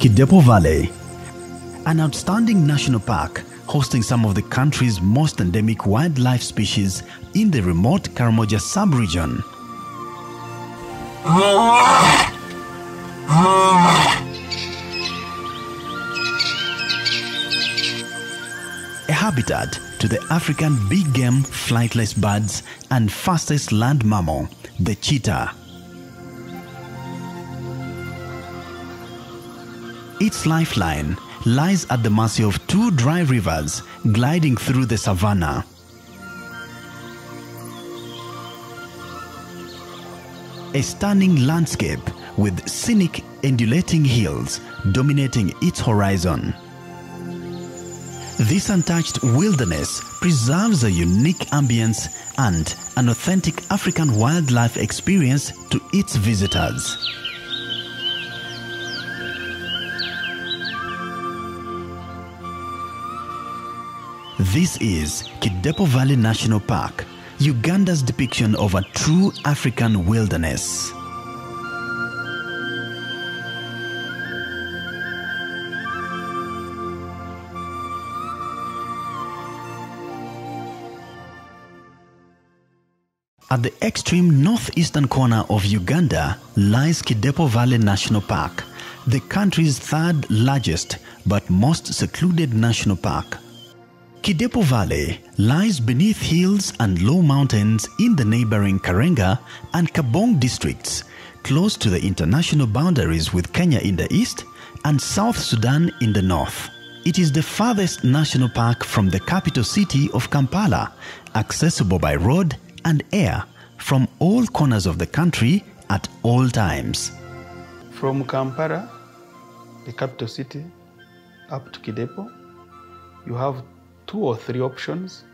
Kidepo Valley, an outstanding national park hosting some of the country's most endemic wildlife species in the remote Karamoja sub-region. A habitat to the African big game flightless birds and fastest land mammal, the cheetah. Its lifeline lies at the mercy of two dry rivers gliding through the savannah. A stunning landscape with scenic undulating hills dominating its horizon. This untouched wilderness preserves a unique ambience and an authentic African wildlife experience to its visitors. This is Kidepo Valley National Park, Uganda's depiction of a true African wilderness. At the extreme northeastern corner of Uganda lies Kidepo Valley National Park, the country's third largest but most secluded national park. Kidepo Valley lies beneath hills and low mountains in the neighboring Karenga and Kabong districts, close to the international boundaries with Kenya in the east and South Sudan in the north. It is the farthest national park from the capital city of Kampala, accessible by road and air from all corners of the country at all times. From Kampala, the capital city, up to Kidepo, you have two or three options.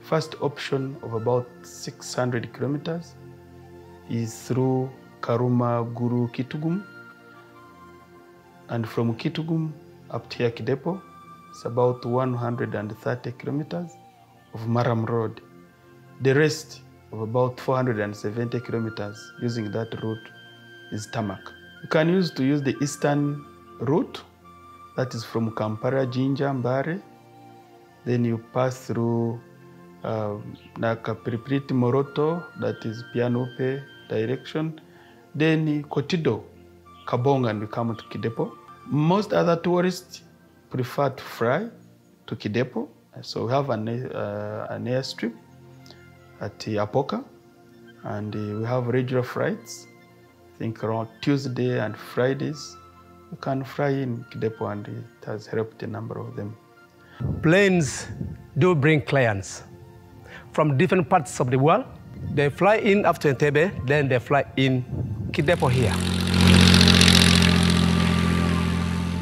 First option of about 600 kilometers is through Karuma Gulu Kitgum. And from Kitgum up to Kidepo, it's about 130 kilometers of murram Road. The rest of about 470 kilometers using that route is tarmac. You can use to use the eastern route, that is from Kampala, Jinja, Mbale. Then you pass through Nakapiripirit Moroto, that is Pian Upe direction. Then Kotido, Kabong, and we come to Kidepo. Most other tourists prefer to fly to Kidepo. So we have an, uh, an airstrip at Apoka, and uh, we have regular flights. I think around Tuesday and Fridays, you can fly in Kidepo, and it has helped a number of them. Planes do bring clients from different parts of the world. They fly in after Entebbe, then they fly in Kidepo here.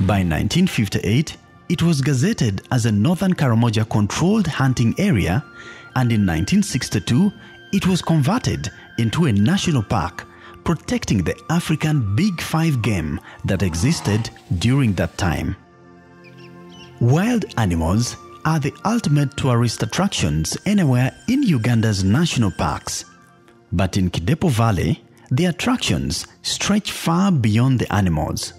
By 1958, it was gazetted as a Northern Karamoja controlled hunting area, and in 1962, it was converted into a national park protecting the African Big Five game that existed during that time. Wild animals are the ultimate tourist attractions anywhere in Uganda's national parks. But in Kidepo Valley, the attractions stretch far beyond the animals.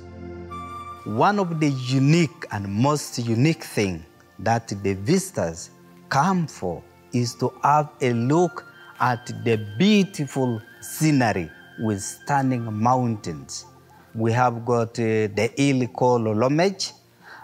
One of the unique and most unique thing that the visitors come for is to have a look at the beautiful scenery with stunning mountains. We have got uh, the hill called.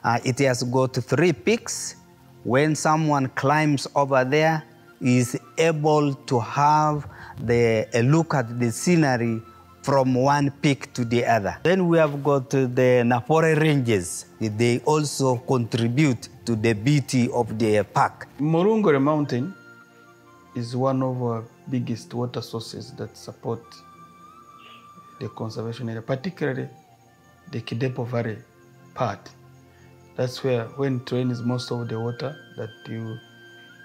Uh, it has got three peaks. When someone climbs over there, he is able to have the, a look at the scenery from one peak to the other. Then we have got the Napore Ranges. They also contribute to the beauty of the park. Morungole Mountain is one of our biggest water sources that support the conservation area, particularly the Kidepo Valley part. That's where, when it rains, most of the water that you,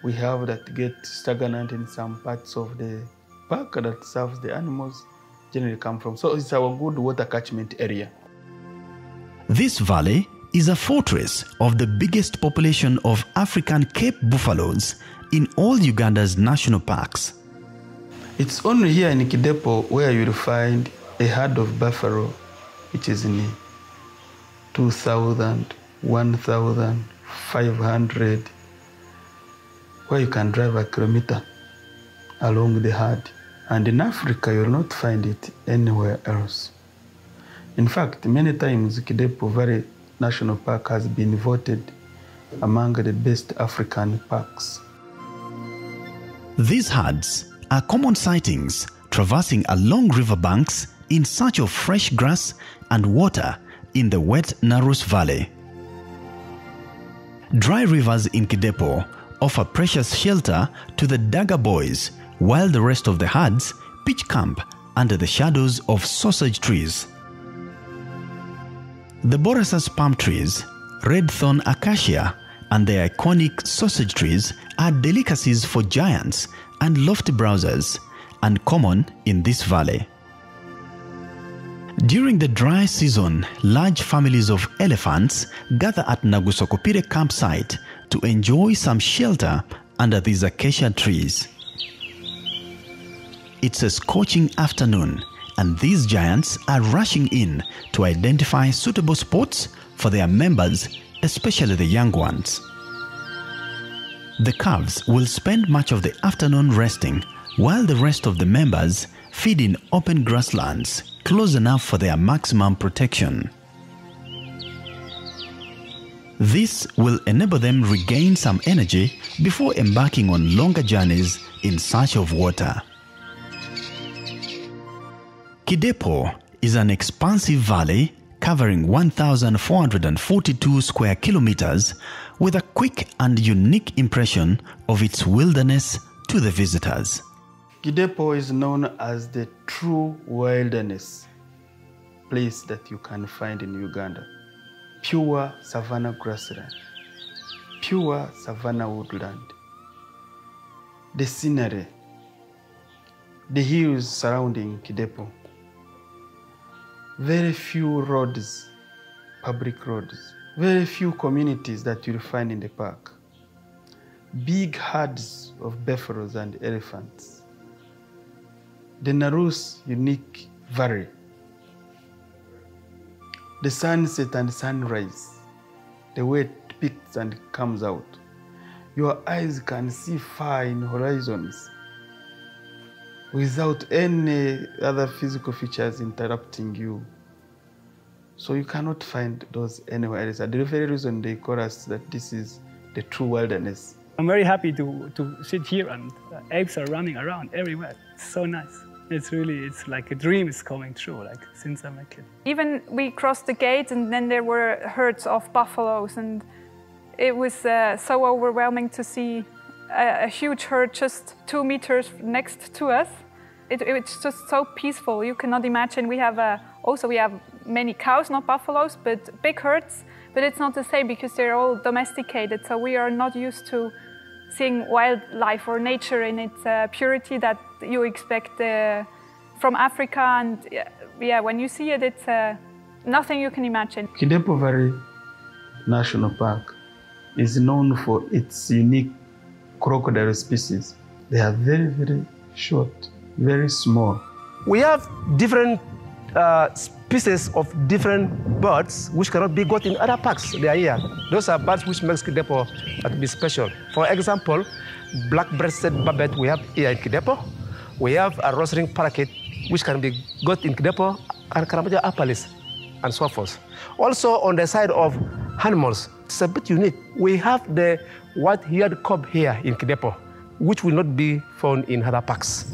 we have that get stagnant in some parts of the park that serves the animals generally come from. So it's our good water catchment area. This valley is a fortress of the biggest population of African Cape buffaloes in all Uganda's national parks. It's only here in Kidepo where you'll find a herd of buffalo, which is in 2,000, 1,500, where you can drive a kilometer along the herd. And in Africa, you'll not find it anywhere else. In fact, many times Kidepo Valley National Park has been voted among the best African parks. These herds are common sightings traversing along riverbanks in search of fresh grass and water in the wet Narus Valley. Dry rivers in Kidepo offer precious shelter to the dagga boys while the rest of the herds pitch camp under the shadows of sausage trees. The Borassus palm trees, red thorn acacia, and the iconic sausage trees are delicacies for giants and lofty browsers and common in this valley. During the dry season, large families of elephants gather at Nagusokopire campsite to enjoy some shelter under these acacia trees. It's a scorching afternoon, and these giants are rushing in to identify suitable spots for their members, especially the young ones. The calves will spend much of the afternoon resting, while the rest of the members feed in open grasslands close enough for their maximum protection. This will enable them regain some energy before embarking on longer journeys in search of water. Kidepo is an expansive valley covering 1,442 square kilometers with a quick and unique impression of its wilderness to the visitors. Kidepo is known as the true wilderness place that you can find in Uganda. Pure savanna grassland, pure savanna woodland. The scenery, the hills surrounding Kidepo. Very few roads, public roads, very few communities that you'll find in the park. Big herds of buffaloes and elephants. The Narus unique valley. The sunset and sunrise, the way it peaks and comes out. Your eyes can see far in horizons without any other physical features interrupting you. So you cannot find those anywhere else. And the very reason they call us that this is the true wilderness. I'm very happy to, to sit here and uh, apes are running around everywhere. It's so nice. It's really, it's like a dream is coming true, like since I'm a kid. Even we crossed the gate and then there were herds of buffaloes and it was uh, so overwhelming to see a, a, huge herd just two meters next to us. It, it's just so peaceful. You cannot imagine. We have uh, also we have many cows, not buffaloes, but big herds. But it's not the same because they're all domesticated. So we are not used to seeing wildlife or nature in its uh, purity that you expect uh, from Africa. And yeah, when you see it, it's uh, nothing you can imagine. Kidepo Valley National Park is known for its unique crocodile species. They are very, very short, very small. We have different uh, species of different birds which cannot be got in other parks. They are here. Those are birds which makes Kidepo to be special. For example, black-breasted barbet we have here in Kidepo. We have a rosering parakeet which can be got in Kidepo and Karamoja apalis and so forth. Also on the side of animals, it's a bit unique. We have the white-eared kob here in Kidepo, which will not be found in other parks.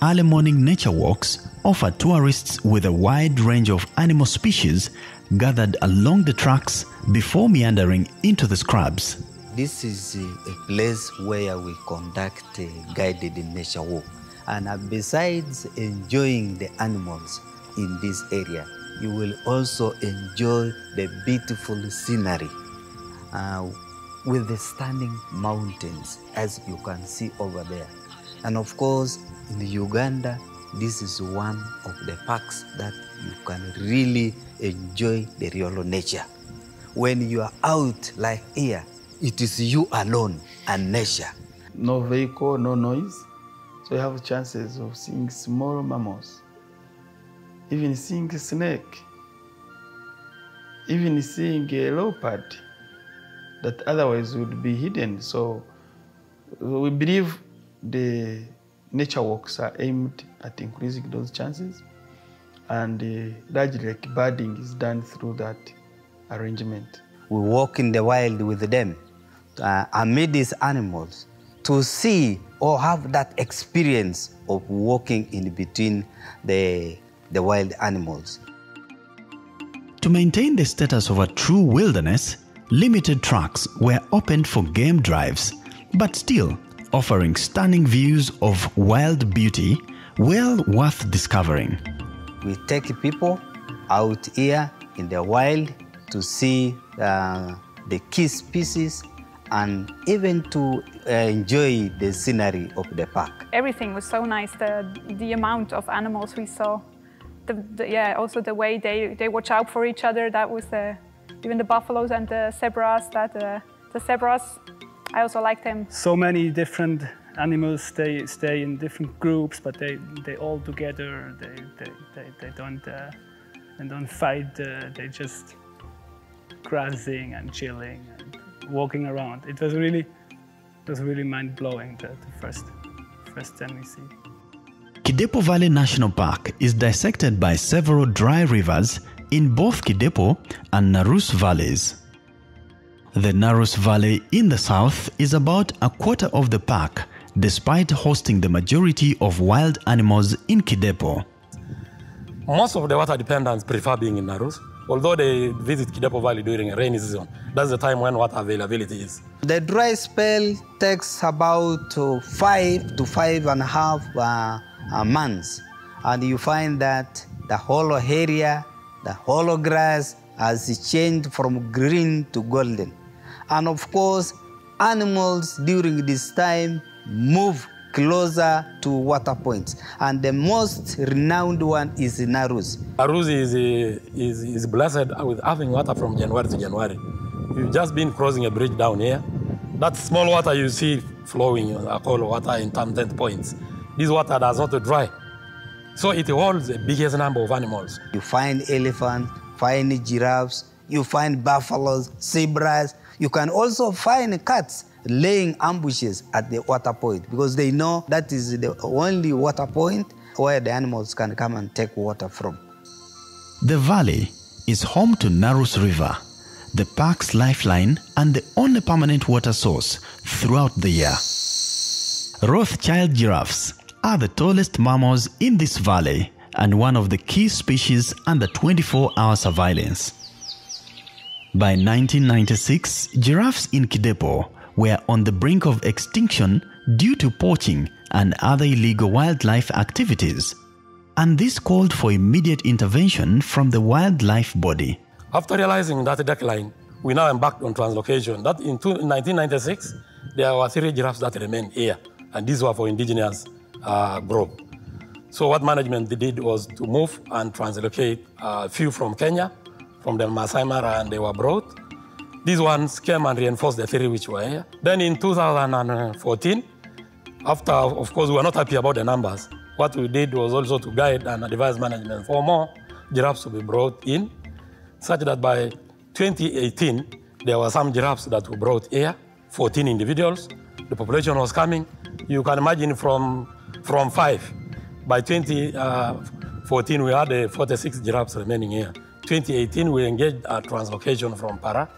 Early morning nature walks offer tourists with a wide range of animal species gathered along the tracks before meandering into the scrubs. This is a place where we conduct a guided nature walk. And besides enjoying the animals in this area, you will also enjoy the beautiful scenery uh, with the stunning mountains as you can see over there. And of course, in Uganda, this is one of the parks that you can really enjoy the real nature. When you are out like here, it is you alone and nature. No vehicle, no noise. So you have chances of seeing small mammals, even seeing a snake. even seeing a leopard that otherwise would be hidden. So we believe the nature walks are aimed at increasing those chances, and uh, largely like birding is done through that arrangement. We walk in the wild with them uh, amid these animals to see or have that experience of walking in between the, the wild animals. To maintain the status of a true wilderness, limited tracks were opened for game drives, but still offering stunning views of wild beauty well worth discovering. We take people out here in the wild to see uh, the key species and even to uh, enjoy the scenery of the park. Everything was so nice, the, the amount of animals we saw. The, the, yeah, also the way they, they watch out for each other, that was the, even the buffaloes and the zebras, that uh, the zebras, I also liked them. So many different animals, they stay in different groups, but they, they all together, they, they, they, they don't, uh, they don't fight, uh, they just grazing and chilling and walking around. It was really, it was really mind-blowing, the, the first, first time we see. Kidepo Valley National Park is dissected by several dry rivers in both Kidepo and Narus valleys. The Narus Valley in the south is about a quarter of the park, despite hosting the majority of wild animals in Kidepo. Most of the water dependents prefer being in Narus, although they visit Kidepo Valley during a rainy season. That's the time when water availability is. The dry spell takes about uh, five to five and a half uh, uh, months, and you find that the whole area, the whole grass has changed from green to golden. And of course, animals during this time move closer to water points. And the most renowned one is Narus. Narus is, is, is blessed with having water from January to January. You've just been crossing a bridge down here. That small water you see flowing, I call water in intermittent points. This water does not dry. So it holds the biggest number of animals. You find elephants, find giraffes, you find buffaloes, zebras. You can also find cats laying ambushes at the water point because they know that is the only water point where the animals can come and take water from. The valley is home to Narus River, the park's lifeline and the only permanent water source throughout the year. Rothschild giraffes are the tallest mammals in this valley and one of the key species under 24-hour surveillance. By 1996, giraffes in Kidepo were on the brink of extinction due to poaching and other illegal wildlife activities. And this called for immediate intervention from the wildlife body. After realizing that decline, we now embarked on translocation. That in, 1996, there were three giraffes that remained here, and these were for indigenous uh, group. So what management did was to move and translocate a few from Kenya, from the Masai Mara, and they were brought. These ones came and reinforced the theory which were here. Then in 2014, after, of course, we were not happy about the numbers, what we did was also to guide and advise management for more giraffes to be brought in, such that by 2018, there were some giraffes that were brought here, 14 individuals. The population was coming. You can imagine from, from five. By 2014, we had uh, 46 giraffes remaining here. 2018, we engaged a translocation from Paraa.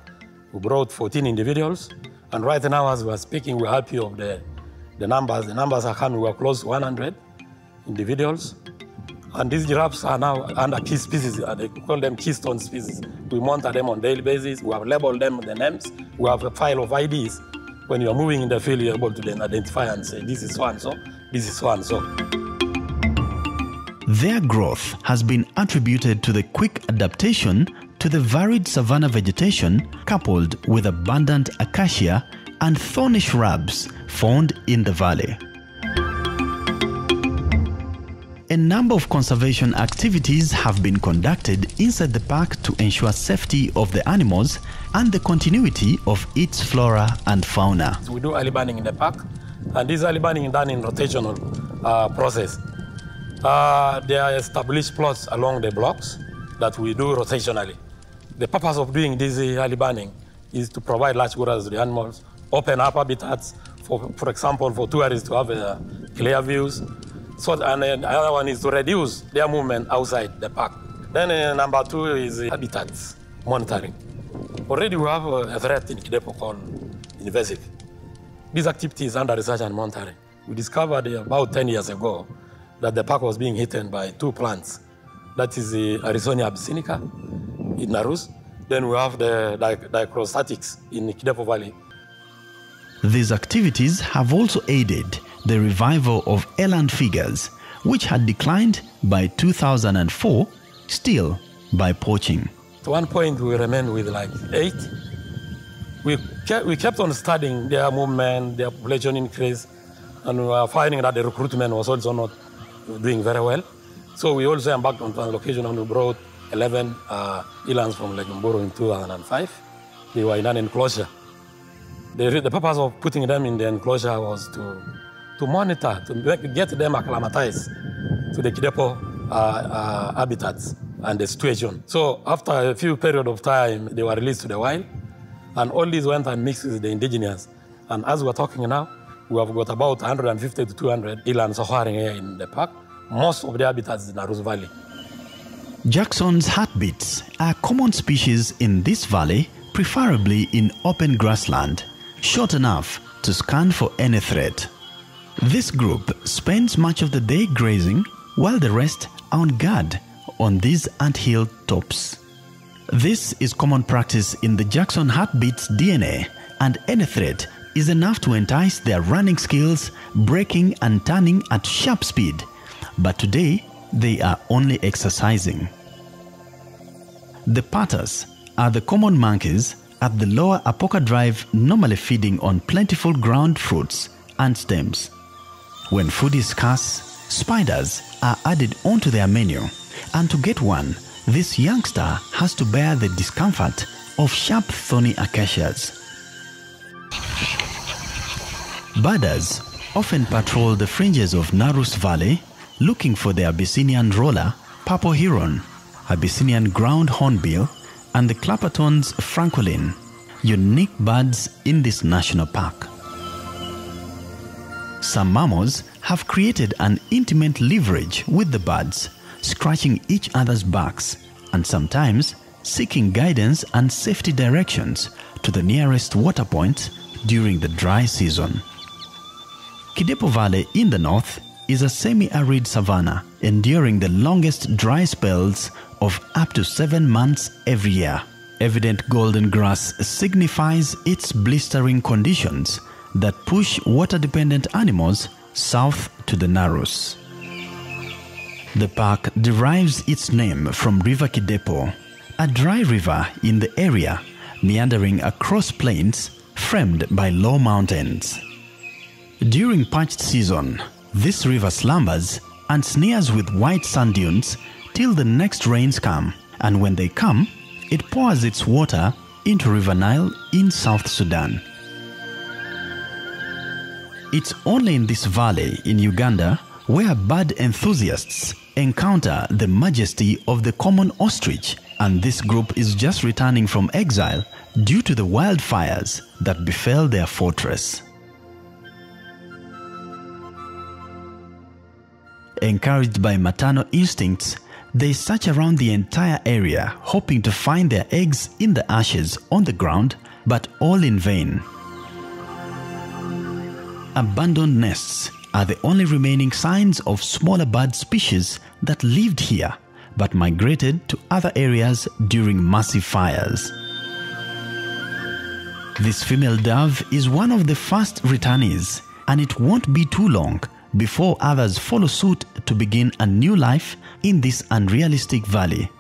We brought 14 individuals. And right now, as we are speaking, we're happy of the, the numbers. The numbers are coming. We're close to 100 individuals. And these giraffes are now under key species. uh, They call them keystone species. We monitor them on daily basis. We have labeled them the names. We have a file of IDs. When you are moving in the field, you're able to then identify and say, this is so and so, this is so and so. Their growth has been attributed to the quick adaptation to the varied savanna vegetation coupled with abundant acacia and thorny shrubs found in the valley. A number of conservation activities have been conducted inside the park to ensure safety of the animals and the continuity of its flora and fauna. We do early burning in the park, and this early burning is done in rotational uh, process. Uh, there are established plots along the blocks that we do rotationally. The purpose of doing this early burning is to provide large quarters to the animals, open up habitats, for, for example, for tourists to have uh, clear views. So, and then the other one is to reduce their movement outside the park. Then uh, number two is uh, habitats monitoring. Already we have uh, a threat in Kidepo called invasive. This activity is under research and monitoring. We discovered about 10 years ago that the park was being eaten by two plants. That is the Harrisonia abyssinica in Narus. Then we have the di- Dichrostachys in Kidepo Valley. These activities have also aided the revival of eland figures, which had declined by 2004, still by poaching. At one point, we remained with like eight. We kept, we kept on studying their movement, their population increase, and we were finding that the recruitment was also not doing very well. So we also embarked on translocation and we brought 11 uh, elands from Mburo in 2005. They were in an enclosure. The, the purpose of putting them in the enclosure was to, to monitor, to get them acclimatized to the Kidepo uh, uh, habitats and the situation. So after a few period of time, they were released to the wild, and all these went and mixed with the indigenous. And as we're talking now, we have got about 150 to 200 elands soaring here in the park. Most of the habitats in Narus Valley. Jackson's hartebeests are common species in this valley, preferably in open grassland, short enough to scan for any threat. This group spends much of the day grazing, while the rest are on guard on these anthill tops. This is common practice in the Jackson hartebeests DNA, and any threat is enough to entice their running skills, braking and turning at sharp speed. But today, they are only exercising. The patas are the common monkeys at the lower Apoka Drive normally feeding on plentiful ground fruits and stems. When food is scarce, spiders are added onto their menu, and to get one, this youngster has to bear the discomfort of sharp thorny acacias. Birders often patrol the fringes of Narus Valley looking for the Abyssinian roller, purple heron, Abyssinian ground hornbill, and the Clapperton's francolin, unique birds in this national park. Some mammals have created an intimate leverage with the birds, scratching each other's backs and sometimes seeking guidance and safety directions to the nearest water point during the dry season. Kidepo Valley in the north is a semi-arid savanna enduring the longest dry spells of up to seven months every year. Evident golden grass signifies its blistering conditions that push water-dependent animals south to the Narus. The park derives its name from River Kidepo, a dry river in the area meandering across plains framed by low mountains. During parched season, this river slumbers and sneers with white sand dunes till the next rains come, and when they come, it pours its water into River Nile in South Sudan. It's only in this valley in Uganda where bird enthusiasts encounter the majesty of the common ostrich, and this group is just returning from exile due to the wildfires that befell their fortress. Encouraged by maternal instincts, they search around the entire area hoping to find their eggs in the ashes on the ground, but all in vain. Abandoned nests are the only remaining signs of smaller bird species that lived here but migrated to other areas during massive fires. This female dove is one of the first returnees, and it won't be too long before others follow suit to begin a new life in this unrealistic valley.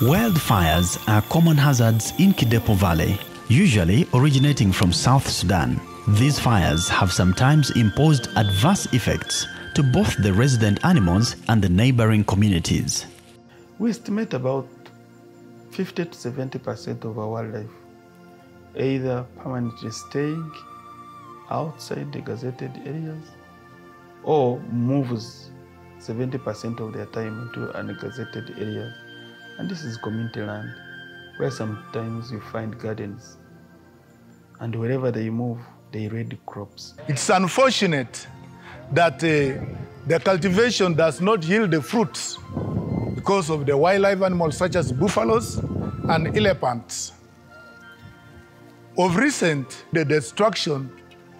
Wildfires are common hazards in Kidepo Valley, usually originating from South Sudan. These fires have sometimes imposed adverse effects to both the resident animals and the neighboring communities. We estimate about 50 to 70 percent of our wildlife either permanently staying outside the gazetted areas or moves 70 percent of their time into ungazetted areas And this is community land where sometimes you find gardens. And wherever they move, they raid crops. It's unfortunate that uh, the cultivation does not yield the fruits because of the wildlife animals such as buffaloes and elephants. Of recent, the destruction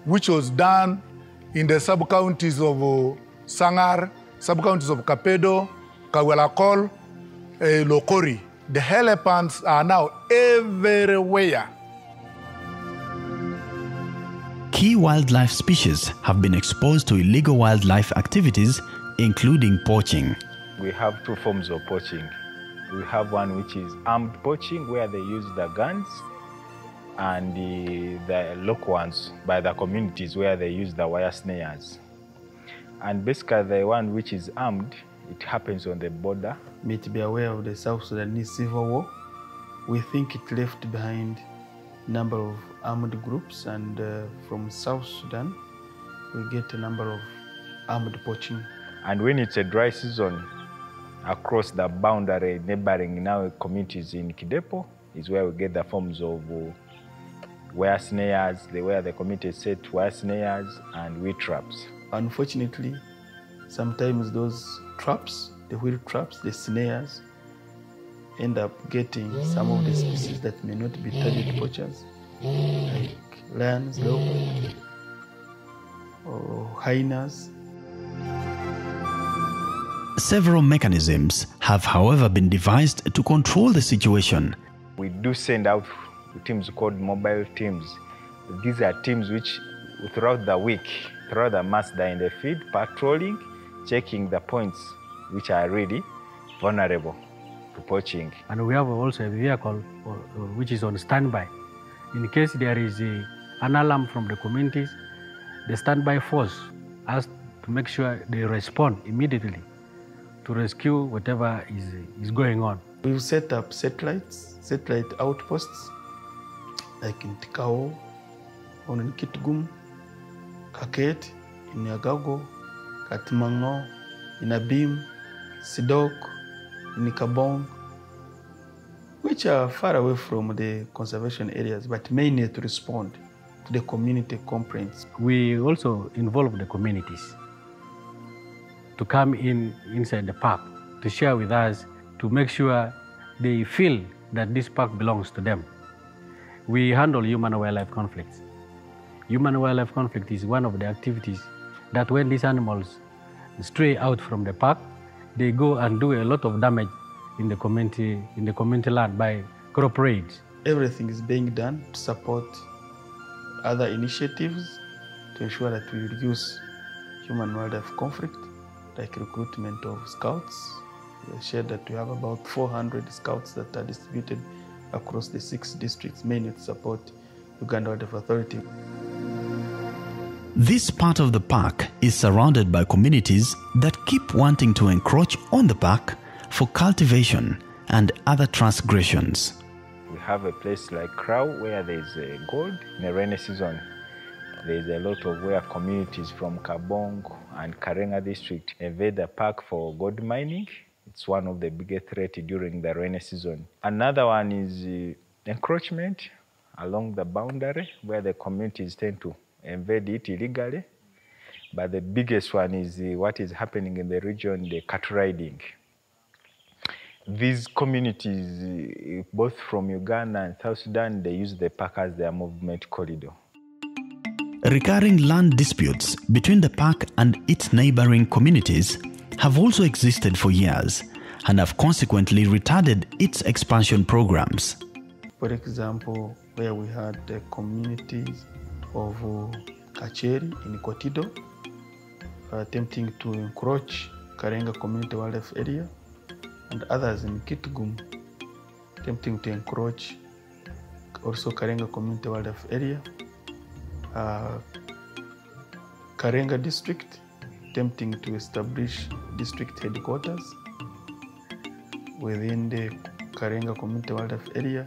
which was done in the sub-counties of uh, Sangar, sub-counties of Kapedo, Kawalakol, uh, Lokori, the elephants are now everywhere. Key wildlife species have been exposed to illegal wildlife activities, including poaching. We have two forms of poaching. We have one which is armed poaching, where they use the guns, and the, the local ones by the communities, where they use the wire snares. And basically, the one which is armed, it happens on the border. May to be aware of the South Sudanese civil war. We think it left behind a number of armed groups, and uh, from South Sudan, we get a number of armed poaching. And when it's a dry season, across the boundary neighboring now communities in Kidepo is where we get the forms of uh, wire snares, the where the community set wire snares and wheat traps. Unfortunately, sometimes those traps, the wheel traps, the snares, end up getting some of the species that may not be target poachers, like lions, leopard, or hyenas. Several mechanisms have, however, been devised to control the situation. We do send out teams called mobile teams. These are teams which, throughout the week, throughout the month, they're in the field patrolling, checking the points which are really vulnerable to poaching. And we have also a vehicle uh, which is on standby. In case there is a, an alarm from the communities, the standby force has to make sure they respond immediately to rescue whatever is, is going on. We've set up satellites, satellite outposts, like in Tikao, on in Kitgum, Kaket, in Yagago, Katmango, in Abim, Sidok, in Kabong, which are far away from the conservation areas, but may need to respond to the community complaints. We also involve the communities to come in inside the park to share with us to make sure they feel that this park belongs to them. We handle human wildlife conflicts. Human wildlife conflict is one of the activities that when these animals stray out from the park, they go and do a lot of damage in the community in the community land by crop raids. Everything is being done to support other initiatives to ensure that we reduce human wildlife conflict, like recruitment of scouts. We shared that we have about 400 scouts that are distributed across the six districts, mainly to support Uganda Wildlife Authority. This part of the park is surrounded by communities that keep wanting to encroach on the park for cultivation and other transgressions. We have a place like Crow where there's a gold in the rainy season. There's a lot of where communities from Kabong and Karenga district invade the park for gold mining. It's one of the biggest threats during the rainy season. Another one is uh, encroachment along the boundary where the communities tend to invade it illegally. But the biggest one is uh, what is happening in the region, the cattle riding. These communities, uh, both from Uganda and South Sudan, they use the park as their movement corridor. Recurring land disputes between the park and its neighboring communities have also existed for years and have consequently retarded its expansion programs. For example, where we had the communities of uh, Kacheri in Kotido attempting to encroach Karenga Community Wildlife Area and others in Kitgum attempting to encroach also Karenga Community Wildlife Area. Uh, Karenga District attempting to establish district headquarters within the Karenga Community Wildlife Area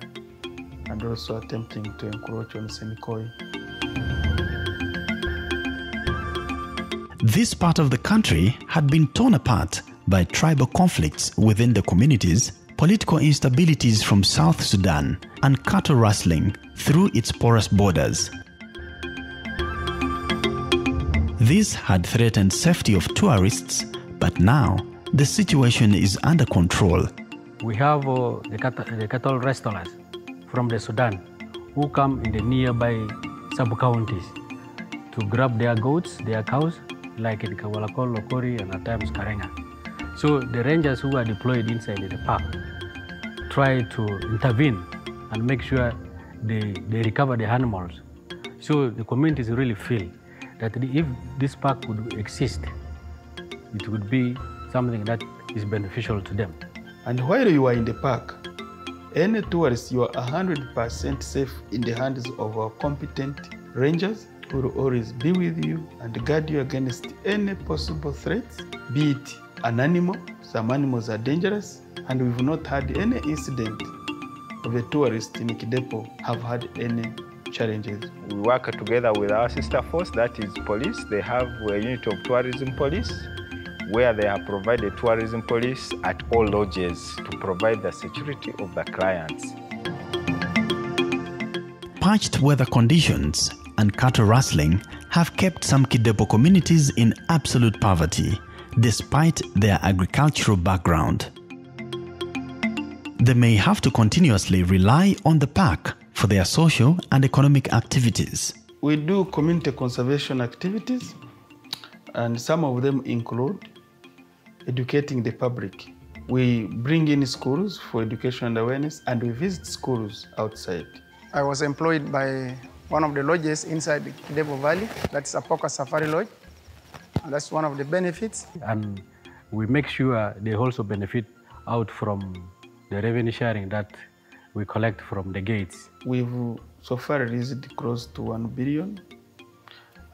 and also attempting to encroach on Semikoi. This part of the country had been torn apart by tribal conflicts within the communities, political instabilities from South Sudan, and cattle rustling through its porous borders. This had threatened safety of tourists, but now the situation is under control. We have uh, the, cattle, the cattle restaurants from the Sudan who come in the nearby sub-counties to grab their goats, their cows, like in Kawalakol, Lokori, and at times Karenga. So the rangers who are deployed inside the park try to intervene and make sure they, they recover the animals. So the communities really feel that if this park would exist, it would be something that is beneficial to them. And while you are in the park, any tourist, you are 100% safe in the hands of our competent rangers who will always be with you and guard you against any possible threats, be it an animal, some animals are dangerous, and we've not had any incident of a tourist in Kidepo have had any challenges. We work together with our sister force, that is police. They have a unit of tourism police where they have provided tourism police at all lodges to provide the security of the clients. Patched weather conditions and cattle rustling have kept some Kidepo communities in absolute poverty despite their agricultural background. They may have to continuously rely on the park for their social and economic activities. We do community conservation activities, and some of them include educating the public. We bring in schools for education and awareness, and we visit schools outside. I was employed by one of the lodges inside the Kidepo Valley, that's Apoka Safari Lodge. And that's one of the benefits. And we make sure they also benefit out from the revenue sharing that we collect from the gates. We've so far raised close to 1 billion,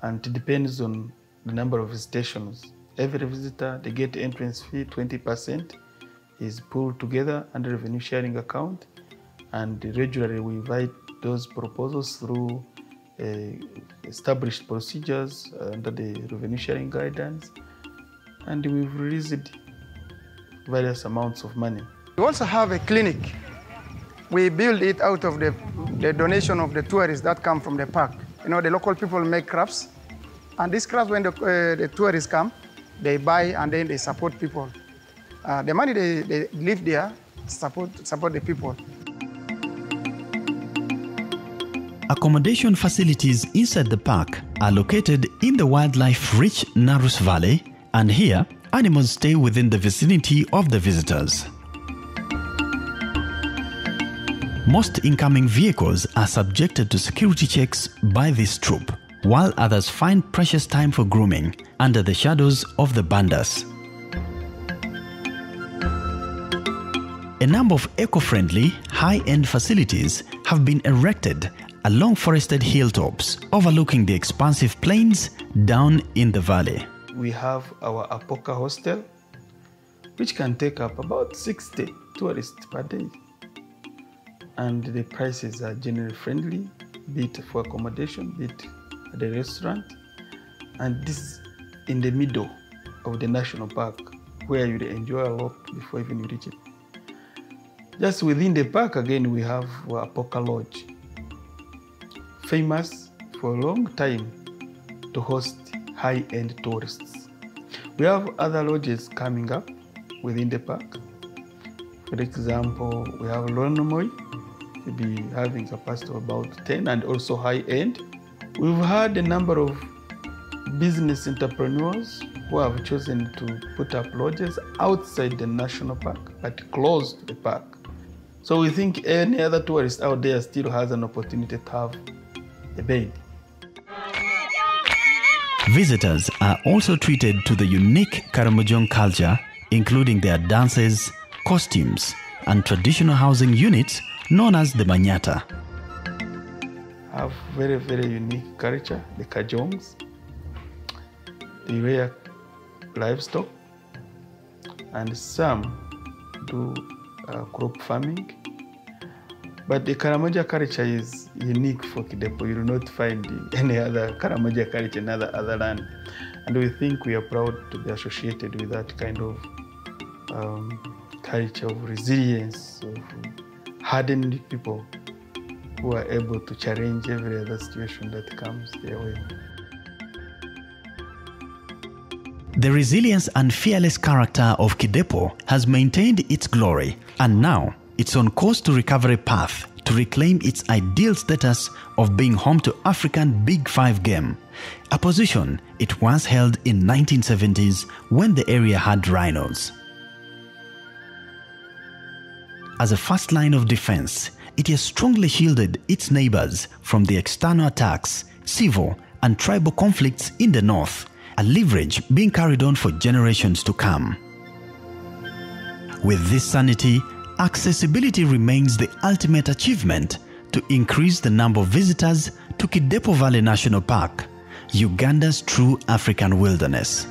and it depends on the number of visitations. Every visitor, the gate entrance fee, 20%, is pulled together under revenue sharing account, and regularly we invite those proposals through uh, established procedures under the revenue sharing guidance, and we've released various amounts of money. We also have a clinic. We build it out of the, the donation of the tourists that come from the park. You know, the local people make crafts, and these crafts, when the, uh, the tourists come, they buy and then they support people. Uh, the money they, they leave there support, support the people. Accommodation facilities inside the park are located in the wildlife-rich Narus Valley, and here, animals stay within the vicinity of the visitors. Most incoming vehicles are subjected to security checks by this troop, while others find precious time for grooming under the shadows of the bandas. A number of eco-friendly, high-end facilities have been erected along forested hilltops overlooking the expansive plains down in the valley. We have our Apoka hostel, which can take up about 60 tourists per day. And the prices are generally friendly, be it for accommodation, be it at the restaurant. And this in the middle of the national park, where you enjoy a lot before even you reach it. Just within the park, again, we have Apoka Lodge, famous for a long time to host high-end tourists. We have other lodges coming up within the park. For example, we have Lonomoi, be having capacity of about 10 and also high-end. We've had a number of business entrepreneurs who have chosen to put up lodges outside the national park, but close to the park. So we think any other tourist out there still has an opportunity to have a bed. Visitors are also treated to the unique Karamojong culture, including their dances, costumes, and traditional housing units known as the Manyata. Have very, very unique culture, the Kajongs. They rear livestock, and some do uh, crop farming. But the Karamoja culture is unique for Kidepo. You will not find any other Karamoja culture in other, other land. And we think we are proud to be associated with that kind of um, culture of resilience, of hardened people who are able to challenge every other situation that comes their way. The resilience and fearless character of Kidepo has maintained its glory and now it's on course to recovery path to reclaim its ideal status of being home to African Big Five game, a position it once held in 1970s when the area had rhinos. As a first line of defense, it has strongly shielded its neighbors from the external attacks, civil and tribal conflicts in the north, a leverage being carried on for generations to come. With this sanity, accessibility remains the ultimate achievement to increase the number of visitors to Kidepo Valley National Park, Uganda's true African wilderness.